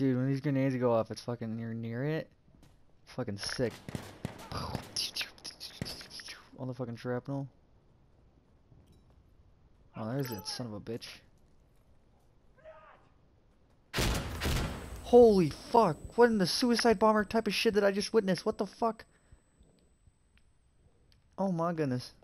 Dude, when these grenades go off, it's fucking you're near it. Fucking sick. All the fucking shrapnel. Oh, there's that son of a bitch. Holy fuck! What in the suicide bomber type of shit that I just witnessed? What the fuck? Oh my goodness.